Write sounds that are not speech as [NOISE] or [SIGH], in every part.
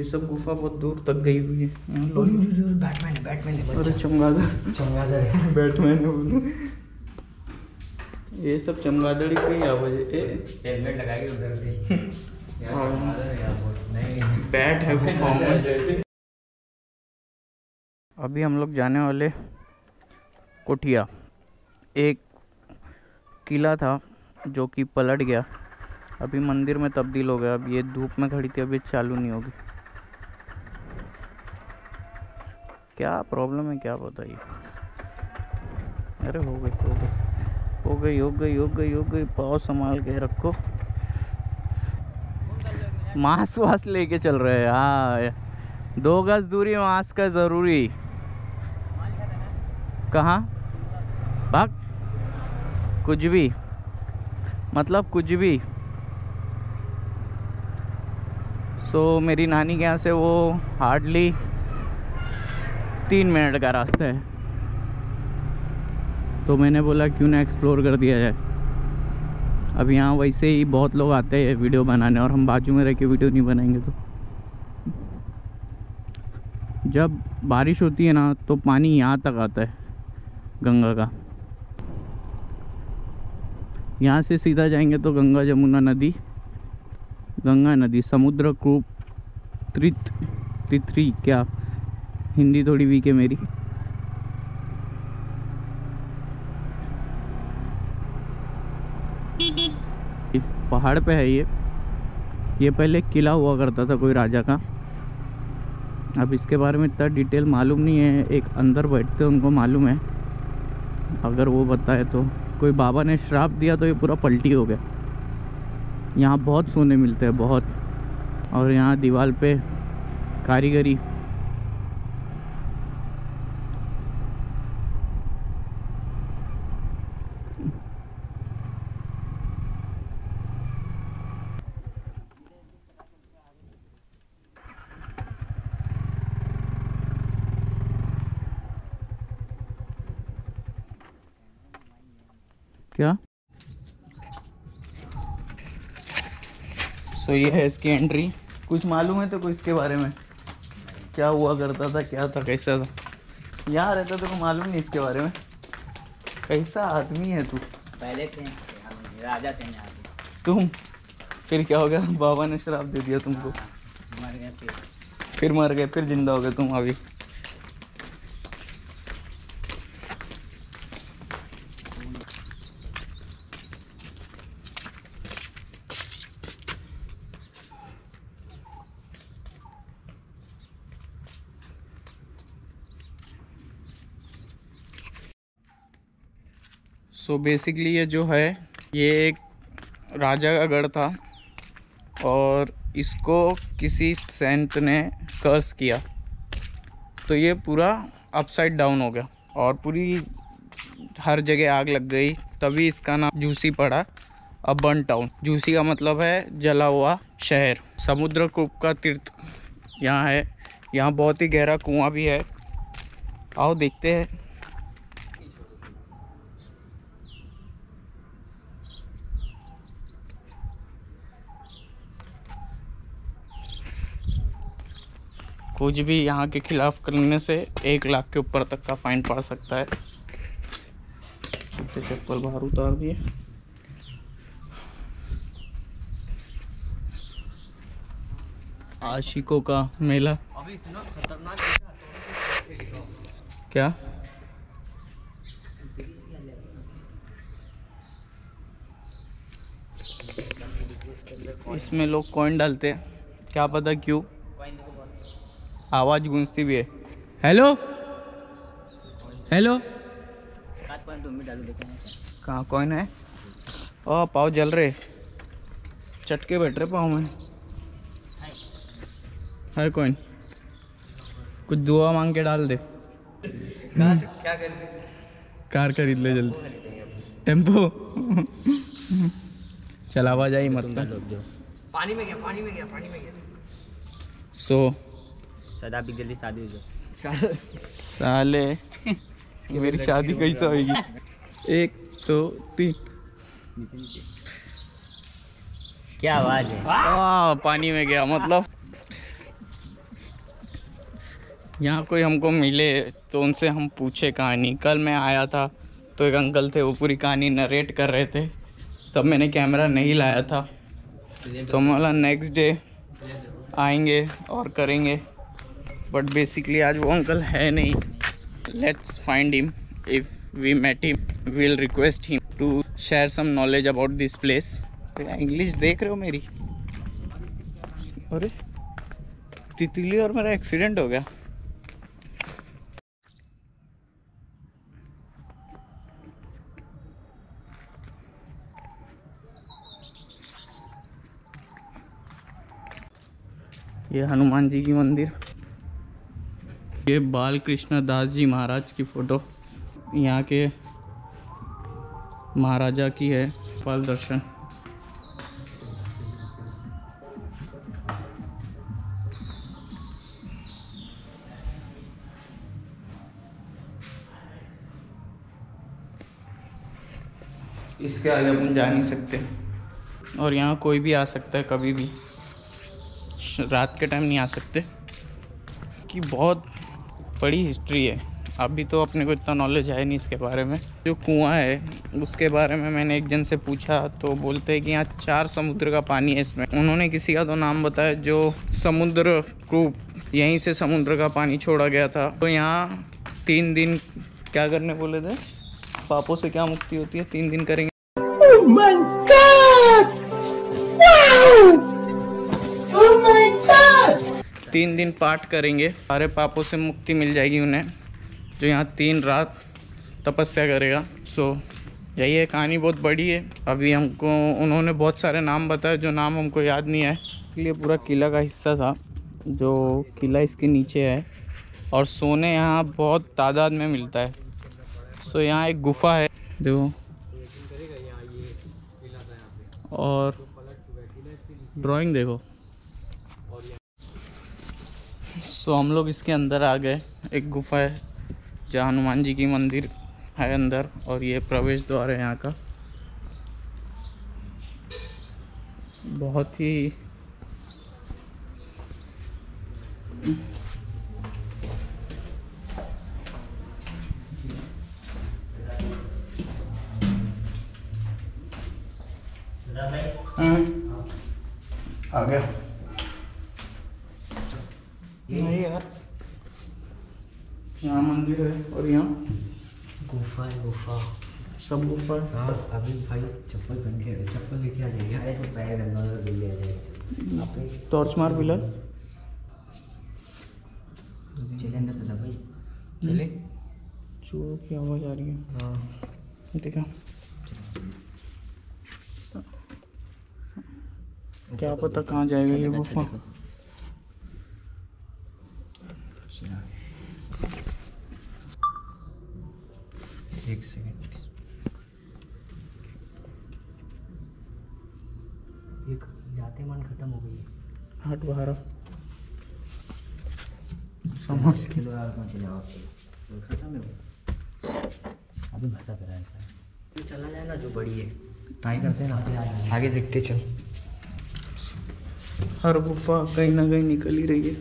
ये सब गुफा बहुत दूर तक गई हुई है। बैटमैन है बैटमैन है अरे चमगादड़। चमगादड़ है। बैटमैन है बोलूँ। ये सब चमगादड़ी की आवाज़ है हेलमेट लगाएगी उधर भी। [LAUGHS] यार हाँ। चमगादड़ यार बहुत नहीं नहीं बैट है गुफा [LAUGHS] में। अभी हम लोग जाने वाले कोठिया। एक किला था जो कि पलट गया। अभी मंदिर में तब्दील हो गया। अब ये धूप में खड़ी थी अभी चालू नहीं होगी। क्या प्रॉब्लम है? क्या बताइए? अरे हो गई हो गई हो गई हो गई हो गई हो गई। पाँव संभाल के रखो। मास्क वास्क लेके चल रहे हैं हाँ। दो गज दूरी मास्क का ज़रूरी। कहाँ? भाग। कुछ भी। मतलब कुछ भी। सो so, मेरी नानी के यहाँ से वो हार्डली तीन मिनट का रास्ता है। तो मैंने बोला, क्यों ना एक्सप्लोर कर दिया जाए? अब यहाँ वैसे ही बहुत लोग आते हैं वीडियो बनाने और हम बाजू में रह के वीडियो नहीं बनाएँगे तो। जब बारिश होती है ना तो पानी यहाँ तक आता है, गंगा का। यहाँ से सीधा जाएँगे तो गंगा जमुना नदी, गंगा नदी, समुद्र कूप, त्रित तिथरी क्या? हिंदी थोड़ी वीक है मेरी। पहाड़ पे है ये। ये पहले किला हुआ करता था कोई राजा का। अब इसके बारे में इतना डिटेल मालूम नहीं है। एक अंदर बैठते उनको मालूम है। अगर वो बताए तो। कोई बाबा ने श्राप दिया तो ये पूरा पलटी हो गया। यहाँ बहुत सोने मिलते हैं, बहुत। और यहाँ दीवार पे कारीगरी क्या? सो so, ये है इसकी एंट्री कुछ मालूम है तो कुछ इसके बारे में? क्या हुआ करता था क्या था कैसा था? यहाँ रहता तो मालूम नहीं इसके बारे में. कैसा आदमी है तू? पहले थे राजा थे तुम? फिर क्या हो गया? बाबा ने शराब दे दिया तुमको. मर गए फिर. फिर मर गए फिर ज़िंदा हो गए तुम अभी. सो so बेसिकली ये जो है, ये एक राजा का गढ़ था और इसको किसी सेंट ने कर्स किया। तो ये पूरा अपसाइड डाउन हो गया और पूरी हर जगह आग लग गई, तभी इसका नाम जूसी पड़ा। अब बन टाउन जूसी का मतलब है जला हुआ शहर। समुद्र कूप का तीर्थ यहाँ है। यहाँ बहुत ही गहरा कुआँ भी है। आओ देखते हैं। कुछ भी यहाँ के खिलाफ करने से एक लाख के ऊपर तक का फाइन पड़ सकता है। जूते चप्पल बाहर उतार दिए। आशिकों का मेला। क्या? इसमें लोग कॉइन डालते हैं। क्या पता क्यों? आवाज़ गूंजती भी है। हेलो हेलो कहाँ कॉइन है? ओ पाव जल रहे। चटके बैठ रहे पाँव में। है कॉइन कुछ दुआ मांग के डाल दे। क्या करते कार खरीद ले जल्दी। टेंपो। चलावा आई मतलब पानी में गया पानी में गया पानी में गया। सो सदा भी जल्दी शादी हो जाए साले। मेरी शादी कैसे होगी? एक दो तीन। क्या आवाज़ है? आ, पानी में गया मतलब। यहाँ कोई हमको मिले तो उनसे हम पूछे कहानी। कल मैं आया था तो एक अंकल थे वो पूरी कहानी नरेट कर रहे थे। तब मैंने कैमरा नहीं लाया था। तो बोला नेक्स्ट डे आएँगे और करेंगे। बट बेसिकली आज वो अंकल है नहीं. Let's find him if we met him will request him to share some knowledge about this place English देख रहे हो मेरी? अरे, तितली और मेरा एक्सीडेंट हो गया. ये हनुमान जी की मंदिर. ये बाल कृष्ण दास जी महाराज की फ़ोटो यहाँ के महाराजा की है पाल दर्शन। इसके आगे अपन जा नहीं सकते। और यहाँ कोई भी आ सकता है कभी भी। रात के टाइम नहीं आ सकते। कि बहुत बड़ी हिस्ट्री है। अभी तो अपने को इतना नॉलेज है नहीं इसके बारे में। जो कुआँ है, उसके बारे में मैंने एक जन से पूछा तो बोलते हैं कि यहाँ चार समुद्र का पानी है इसमें। उन्होंने किसी का तो नाम बताया जो समुद्र को यहीं से समुद्र का पानी छोड़ा गया था। तो यहाँ तीन दिन, क्या करने बोले थे? पापों से क्या मुक्ति होती है? तीन दिन करेंगे। तीन दिन पाठ करेंगे। सारे पापों से मुक्ति मिल जाएगी उन्हें, जो यहाँ तीन रात तपस्या करेगा। सो यही है, कहानी बहुत बड़ी है। अभी हमको, उन्होंने बहुत सारे नाम बताए, जो नाम हमको याद नहीं है इसलिए पूरा किला का हिस्सा था, जो किला इसके नीचे है। और सोने यहाँ बहुत तादाद में मिलता है। सो यहाँ एक गुफा है, जो और ड्राइंग देखो। सो हम लोग इसके अंदर आ गए। एक गुफा है, जहाँ हनुमान जी की मंदिर है अंदर, और ये प्रवेश द्वार है यहाँ का। बहुत ही आ गया। नहीं यार। यहाँ मंदिर है और यहाँ। गुफा है गुफा। सब गुफा है। हाँ अभी भाई चप्पल पहन के चप्पल लेके आ जाएँगे अरे तो पैर गंदा तो ले आ जाएगा टॉर्च मार बिलर चले अंदर से भाई। चले। चोर की आवाज़ आ रही है। हाँ। देखा। क्या पता कहाँ जाएगा ये गुफा। वो अभी भसा करा है सर। चला जाए ना जो बड़ी है। ट्राई करते हैं ना आगे देखते चल। हर गुफा कहीं ना कहीं निकल ही रही है।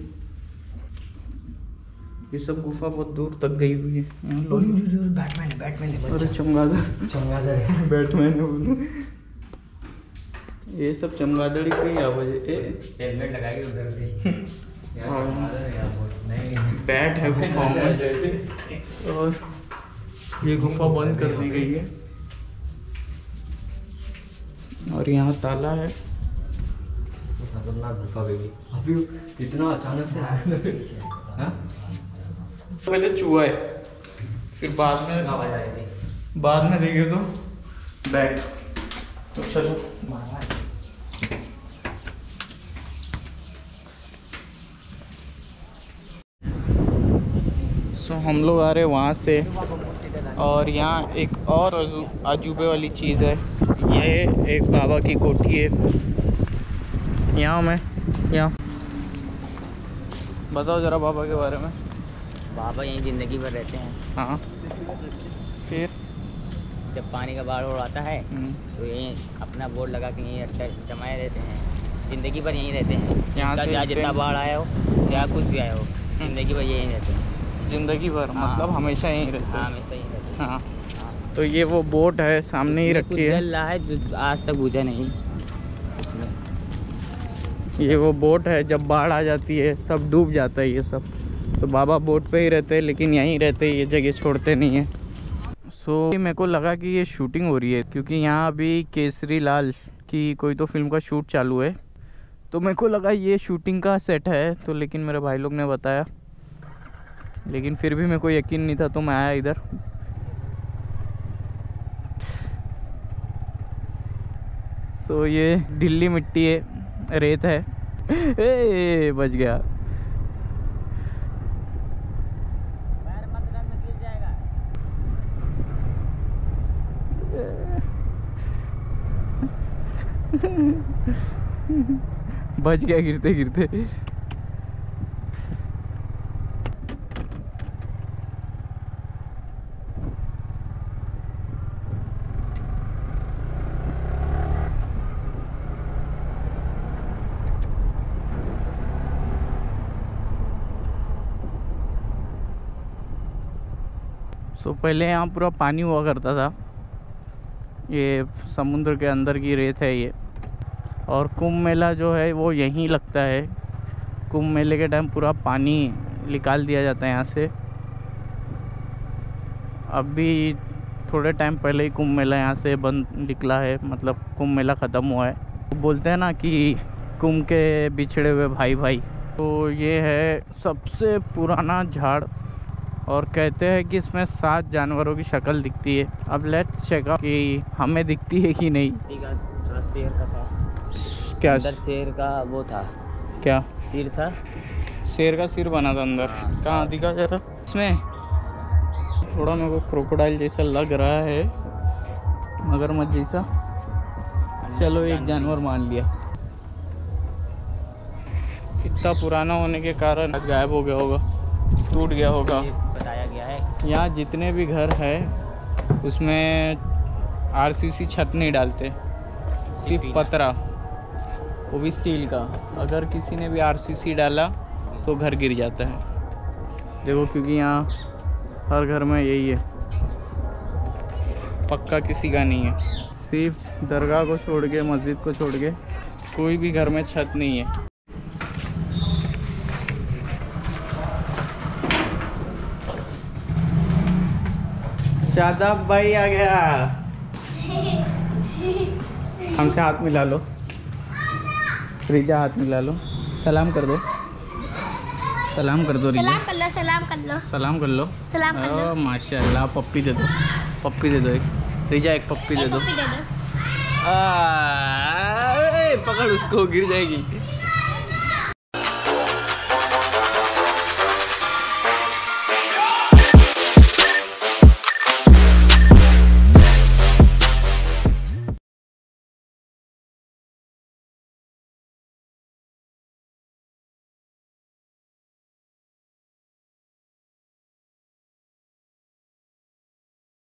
ये सब गुफा बहुत दूर तक गई हुई है। बैटमैन है बैटमैन है अरे चमगादड़। चमगादड़ है। बैटमैन है ये सब चमगादड़ी की आवाज़ है? हेलमेट लगा के उधर पे यार हाँ। है बैट है गुफा में। और ये गुफा बंद कर दी गई है। और यहाँ ताला है। खतरनाक गुफा बेबी अभी इतना अचानक से आया हाँ? पहले चूहा है। फिर बाद में आवाज़ आ रही थी। बाद में देखे तो। बैट तो चलो। सो हम लोग आ रहे हैं वहाँ से। और यहाँ एक और अजूबे वाली चीज़ है। ये एक बाबा की कोठी है। यहाँ मैं यहाँ। बताओ ज़रा बाबा के बारे में। बाबा यहीं ज़िंदगी भर रहते हैं। हाँ। फिर? जब पानी का बाढ़ उड़ आता है हम्म, तो यहीं अपना बोर्ड लगा के यहीं जमाए रहते हैं। ज़िंदगी भर यहीं रहते हैं। यहाँ से जितना बाढ़ आया हो या कुछ भी आया हो ज़िंदगी भर यहीं रहते हैं। ज़िंदगी भर हाँ। मतलब हमेशा यहीं रहते हाँ। हैं हमेशा यहीं रहते हाँ। हाँ। तो ये वो बोट है सामने ही रखी है। जल रहा है जो आज तक बुझा नहीं। उसमें। ये वो बोट है जब बाढ़ आ जाती है सब डूब जाता है ये सब। तो बाबा बोट पे ही रहते हैं लेकिन यहीं रहते हैं ये जगह छोड़ते नहीं है। सो so, मेरे को लगा कि ये शूटिंग हो रही है क्योंकि यहाँ अभी केसरी लाल की कोई तो फ़िल्म का शूट चालू है। तो मेरे को लगा ये शूटिंग का सेट है तो लेकिन मेरे भाई लोग ने बताया। लेकिन फिर भी मेरे को यकीन नहीं था तो मैं आया इधर। सो so, ये ढिल्ली मिट्टी है रेत है। ए, बच गया। बच गया गिरते गिरते सो पहले यहाँ पूरा पानी हुआ करता था। ये समुद्र के अंदर की रेत है ये। और कुंभ मेला जो है, वो यहीं लगता है। कुंभ मेले के टाइम पूरा पानी निकाल दिया जाता है यहाँ से। अभी थोड़े टाइम पहले ही कुंभ मेला यहाँ से बंद निकला है। मतलब कुंभ मेला ख़त्म हुआ है। बोलते हैं ना कि कुंभ के बिछड़े हुए भाई भाई तो ये है सबसे पुराना झाड़। और कहते हैं कि इसमें सात जानवरों की शक्ल दिखती है। अब लेट्स चेक कि हमें दिखती है कि नहीं। थोड़ा शेर का था। क्या? अंदर शेर का वो था। क्या? सिर था। शेर का सिर बना था अंदर। हाँ। कहाँ दिखा जरा इसमें। थोड़ा मेरे को क्रोकोडाइल जैसा लग रहा है। मगरमच्छ जैसा। चलो एक जानवर मान लिया। कितना पुराना होने के कारण गायब हो गया होगा। टूट गया होगा। बताया गया है। यहाँ जितने भी घर है उसमें आरसीसी छत नहीं डालते। सिर्फ़ पतरा। वो भी स्टील का। अगर किसी ने भी आरसीसी डाला तो घर गिर जाता है। देखो क्योंकि यहाँ हर घर में यही है। पक्का किसी का नहीं है। सिर्फ़ दरगाह को छोड़ के मस्जिद को छोड़ के कोई भी घर में छत नहीं है। शादाब भाई आ गया। [LAUGHS] हमसे हाथ मिला लो। रिजा हाथ मिला लो। सलाम कर दो। सलाम कर दो रिजा। सलाम कर लो सलाम कर लो। सलाम कर लो। सलाम कर लो। माशाल्लाह पप्पी दे दो। पप्पी दे दो एक। रिजा एक पप्पी दे दो। पप्पी दे दो। आ, ए, पकड़ उसको गिर जाएगी।